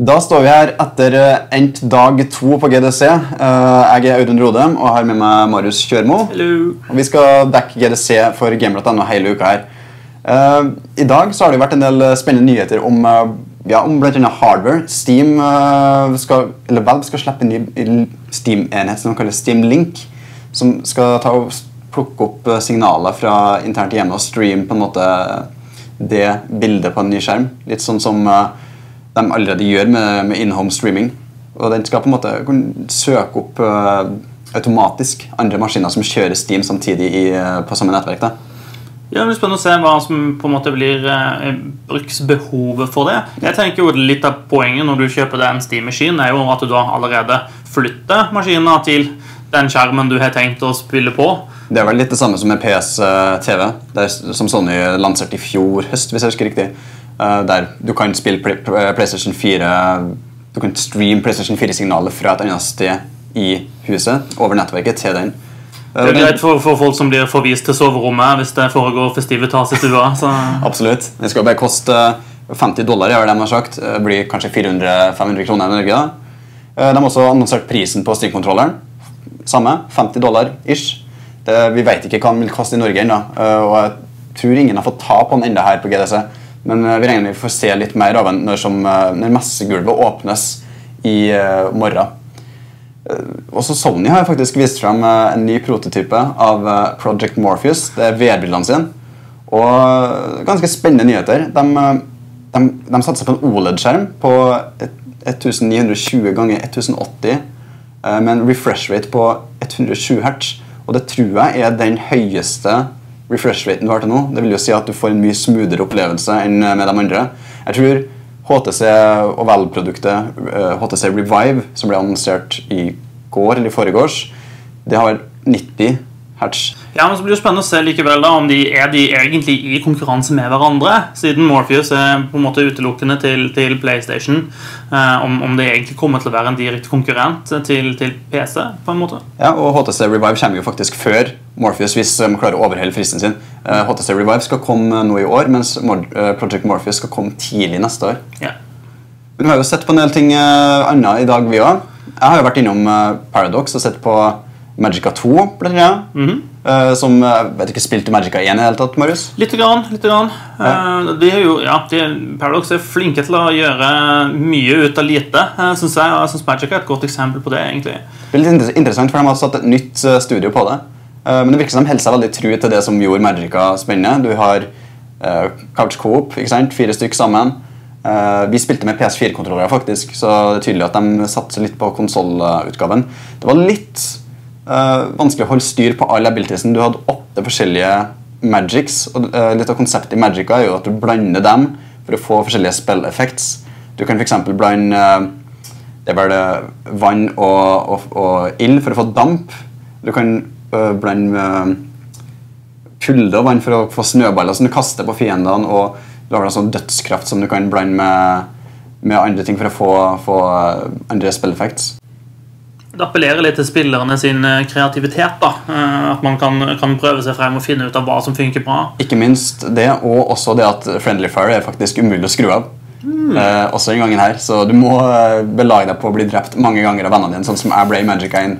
Da står vi her etter eh, endt dag to på GDC. Eh, Jeg er Audun Rodem og har med meg Marius Kjørmo. Hello. Og Vi skal dekke GDC for Gamer.no hele uka her. Eh, I dag så har det vært en del spennende nyheter om, ja, om annet hardware. Steam skal, eller Valve skal slippe en ny Steam-enhet som de kaller Steam Link. Som skal ta og plukke opp signaler fra internt hjemme og streame på en måte det bildet på en ny skjerm. Litt sånn som de allerede gjør med, med in-home streaming. Og den skal på en måte kunne søke opp uh, automatisk andre maskiner som kjører Steam samtidig i, uh, på samme nettverk. da. Ja, det blir spennende å se hva som på en måte blir eh, bruksbehovet for det. Jeg tenker jo Litt av poenget når du kjøper en Steam-maskin, er jo at du da allerede flytter maskinen til den skjermen du har tenkt å spille på. Det er vel litt det samme som med PS-TV, som Sony lanserte i fjor høst. hvis jeg husker riktig. Eh, Der du kan spille Play- PlayStation 4 Du kan streame PlayStation 4-signalet fra et annet sted i huset over nettverket til den. Eh, Det er greit for, for folk som blir forvist til soverommet hvis det foregår festivitas i stua. Absolutt. Det skal bare koste 50 dollar, det de har sagt. Det blir kanskje 400-500 kroner i Norge. da. Eh, De har også annonsert prisen på streamkontrolleren. Samme. 50 dollar ish. Det, vi vet ikke hva den vil koste i Norge ennå. eh, Og jeg tror ingen har fått ta på den enda her på GDC. Men eh, vi regner vi får se litt mer av den når, som, eh, når messegulvet åpnes i eh, morgen. Også Sony har faktisk vist frem eh, en ny prototype av Project Morpheus. Det er VR-brillene sine. Og ganske spennende nyheter. De, de, de satser på en OLED-skjerm på 1920 ganger 1080 eh, med en refresh rate på 120 hertz. Og det tror jeg er den høyeste refresh raten du har til nå. Det vil jo si at du får en mye smoothere opplevelse enn eh, med de andre. Jeg tror HTC og Val-produktet eh, HTC Revive, som ble annonsert i går eller i foregårs, det har 90 hertz. Ja, men så blir det spennende å se likevel da om de er de egentlig i konkurranse med hverandre, siden Morpheus er på en måte utelukkende til, til PlayStation. eh, om, om det egentlig kommer til å være en direkte konkurrent til, til PC, på en måte. Ja, og HTC Revive kommer jo faktisk før Morpheus hvis de klarer å overholde fristen sin. Eh, HTC Revive skal komme nå i år, mens eh, Project Morpheus skal komme tidlig neste år. Ja. Men vi har jo sett på en del ting eh, annet i dag, vi òg. Jeg har jo vært innom eh, Paradox og sett på Magica 2, blant annet. Eh, som uh, vet ikke spilte Magica 1 i det hele tatt, Marius? Litt. grann. litt grann. Eh, de er jo, ja, de, Paradox er flinke til å gjøre mye ut av lite, uh, syns jeg. Og jeg synes Magica er et godt eksempel på det. egentlig. Det er litt interessant, for de har satt et nytt eh, studio på det. Uh, men det virker som de holder seg veldig tru til det som gjorde Magica spennende. Du har uh, Couch Coop, ikke sant? fire stykk sammen. Uh, vi spilte med PS4-kontrollere, faktisk, så det er tydelig at de satser litt på konsollutgaven. Det var litt eh, vanskelig å holde styr på alle abilitiesen. Du hadde åtte forskjellige magics, og uh, litt av konseptet i magica er jo at du blander dem for å få forskjellige spilleffekter. Du kan f.eks. blande uh, det er vel vann og, og, og ild for å få damp. Du kan blande kulde og vann for å få snøballer som du kaster på fiendene. Og du har en sånn dødskraft som du kan blande med, med andre ting for å få, få andre spell effects. Det appellerer litt til spillerne sin eh, kreativitet. da. Eh, At man kan, kan prøve seg frem og finne ut av hva som funker bra. Ikke minst det, og også det at Friendly Fire er faktisk umulig å skru av. Eh, også den gangen her, Så du må eh, belage deg på å bli drept mange ganger av vennene dine, sånn som jeg ble i Magic 1.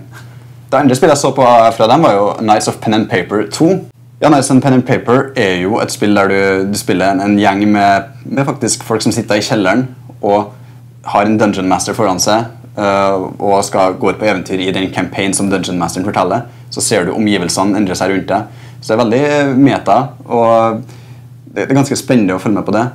Det andre spillet jeg så på fra dem, var jo Nights of Pen and Paper 2. Ja, Nights of Pen and Paper er jo et spill der du, du spiller en, en gjeng med, med faktisk folk som sitter i kjelleren og har en Dungeon Master foran seg og skal gå på eventyr i den campaign som Dungeon Masteren forteller. Så ser du omgivelsene endre seg rundt deg. Så det er veldig meta, og det er ganske spennende å følge med på det.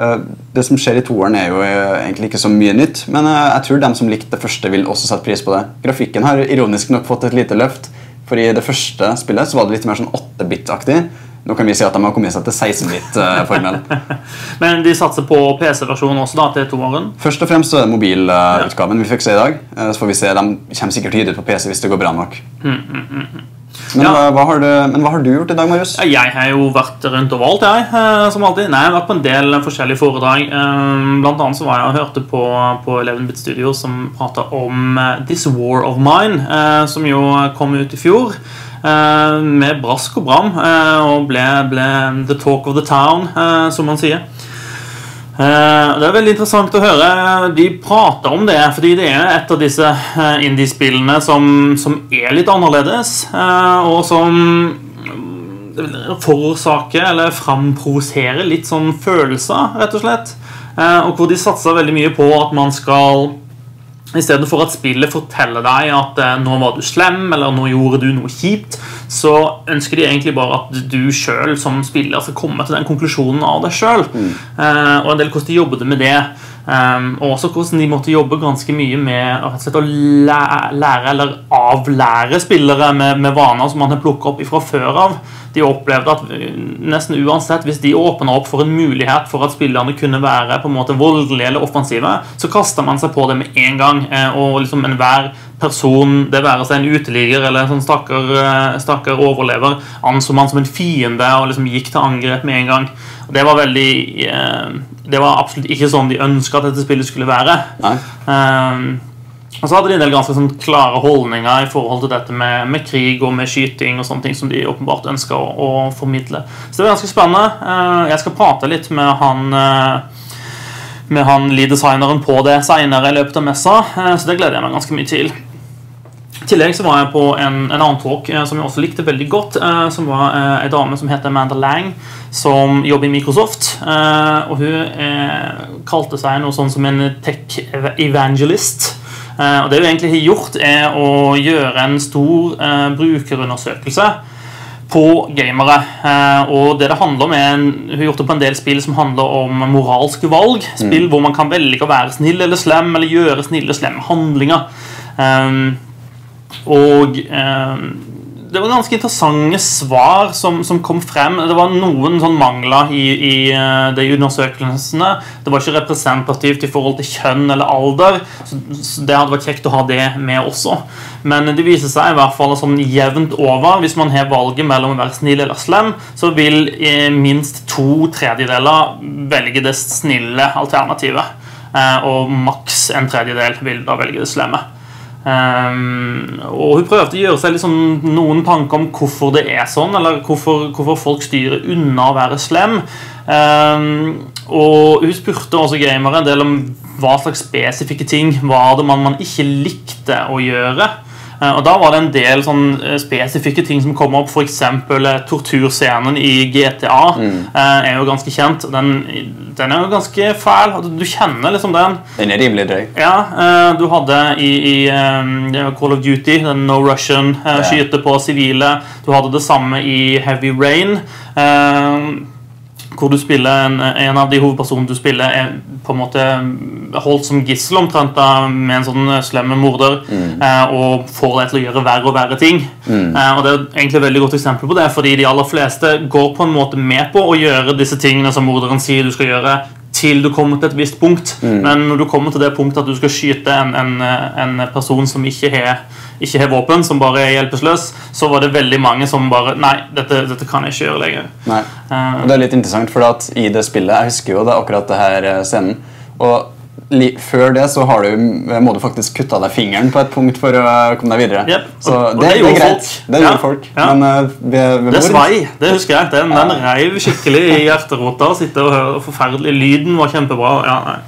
Eh, Det som skjer i toeren, er jo eh, egentlig ikke så mye nytt, men eh, jeg tror dem som likte det første, vil også sette pris på det. Grafikken har ironisk nok fått et lite løft, for i det første spillet så var det litt mer sånn 8-bit-aktig. Nå kan vi si at de har kommet seg til 16-bit-formel. Men de satser på PC-versjonen også da, til toåren. Først og fremst mobilutgaven vi fikk se i dag. Eh, Så får vi se, De kommer sikkert det ut på PC hvis det går bra nok. Men, Ja. hva, hva har du, men hva har du gjort i dag, Marius? Jeg har jo vært rundt overalt, jeg. eh, Som alltid. Nei, jeg har vært på en del forskjellige foredrag. Eh, Blant annet så var jeg og hørte på, på 11-bit Studio som prata om eh, This War of Mine, eh, som jo kom ut i fjor. Eh, Med brask og bram, eh, og ble, ble the talk of the town, eh, som man sier. Det er veldig interessant å høre. De prater om det, fordi det er et av disse indiespillene som, som er litt annerledes, og som forårsaker eller framprovoserer litt sånn følelser, rett og slett. Og hvor de satser veldig mye på at man skal i stedet for at spillet forteller deg at eh, nå var du slem, eller nå gjorde du noe kjipt, så ønsker de egentlig bare at du sjøl som spiller skal komme til den konklusjonen av deg sjøl. Eh, og en del hvordan de jobbet med det. Um, og også hvordan de måtte jobbe ganske mye med slett å læ- lære eller avlære spillere med, med vaner som man har plukket opp fra før av. De opplevde at uh, nesten uansett hvis de åpna opp for en mulighet for at spillerne kunne være på en måte voldelige eller offensive, så kasta man seg på det med en gang. eh, Og liksom enhver person, det være seg en uteligger eller en sånn stakkar, eh, stakkar overlever, anså man som en fiende og liksom gikk til angrep med en gang. Og det var veldig eh, Det var absolutt ikke sånn de ønska at dette spillet skulle være. Ehm, og så hadde de en del ganske sånn klare holdninger i forhold til dette med, med krig og med skyting og sånne ting som de åpenbart ønska å, å formidle. Så det var ganske spennende. Uh, jeg skal prate litt med han uh, med han lead-designeren på det seinere i løpet av messa, så det gleder jeg meg ganske mye til. I tillegg så var jeg på en, en annen talk eh, som jeg også likte veldig godt. Eh, som var eh, en dame som heter Amanda Lang, som jobber i Microsoft. Eh, og hun kalte seg noe sånn som en tech evangelist. Og det hun egentlig har gjort, er å gjøre en stor brukerundersøkelse på gamere. Og det det handler om er Hun har gjort det på en del spill som handler om moralske valg. Spill hvor man kan velge å være snill eller slem, eller gjøre snille slemme handlinger. Um, og eh, det var ganske interessante svar som, som kom frem. Det var noen sånn mangler i, i eh, de undersøkelsene. Det var ikke representativt i forhold til kjønn eller alder. Så, Det hadde vært kjekt å ha det med også. Men det viser seg i hvert fall sånn jevnt over. Hvis man har valget mellom å være snill eller slem, så vil eh, minst to tredjedeler velge det snille alternativet. Eh, og maks en tredjedel vil da velge det slemme. Ehm, og hun prøvde å gjøre seg liksom noen tanker om hvorfor det er sånn, eller hvorfor, hvorfor folk styrer unna å være slem. Um, og hun spurte også gamere en del om hva slags spesifikke ting var det man, man ikke likte å gjøre. Eh, Og da var det en del sånn eh, spesifikke ting som kom opp. F.eks. torturscenen i GTA mm. er jo ganske kjent. Den, den er jo ganske fæl. Du kjenner liksom den. Den er rimelig drøy. Ja, eh, du hadde i, i eh, Call of Duty, den No Russian skyter på sivile. Du hadde det samme i Heavy Rain. eh, hvor du spiller en, en av de hovedpersonene du spiller, er på en måte holdt som gissel omtrent da, med en sånn slem morder, eh, og får deg til å gjøre verre og verre ting. Eh, og Det er egentlig et veldig godt eksempel på det, fordi de aller fleste går på en måte med på å gjøre disse tingene som morderen sier du skal gjøre, til du kommer til et visst punkt. Men når du kommer til det punktet at du skal skyte en, en, en person som ikke har ikke har våpen, som bare er hjelpeløs, så var det veldig mange som bare Nei, dette, dette kan jeg ikke gjøre lenger. Nei. Og det er litt interessant, for at i det spillet Jeg husker jo det akkurat det her eh, scenen. Og før det så har du, må du faktisk kutta deg fingeren på et punkt for å komme deg videre. Yep. Så og- og det, det gjorde er greit. folk. Det Ja, folk. ja. Men uh, vi, vi Det svei, det husker jeg. Den, den reiv skikkelig i hjerterota. Sitte og høre forferdelig. Lyden var kjempebra. Ja, nei.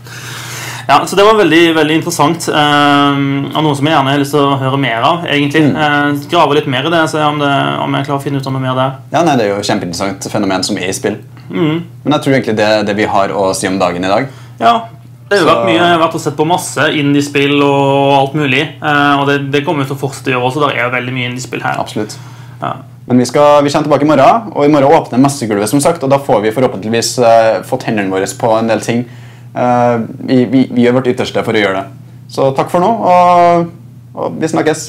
Ja, så Det var veldig veldig interessant. eh, og Noe som jeg gjerne har lyst til å høre mer av. egentlig. Eh, grave litt mer i det, se om, det, om jeg klarer å finne ut av noe mer der. Ja, nei, Det er jo et kjempeinteressant fenomen som er i spill. Mm. Men jeg tror egentlig det er det vi har å si om dagen i dag. Ja, det har jo vært mye. Jeg har vært og sett på masse indiespill og alt mulig. eh, og det, det kommer vi til å fortsette å gjøre også. Det er jo veldig mye indiespill her. Absolutt. Ja. Men vi, skal, vi kommer tilbake i morgen, og i morgen åpner messegulvet, som sagt, og da får vi forhåpentligvis uh, fått hendene våre på en del ting. Uh, vi, vi, vi gjør vårt ytterste for å gjøre det. Så takk for nå, og, og vi snakkes.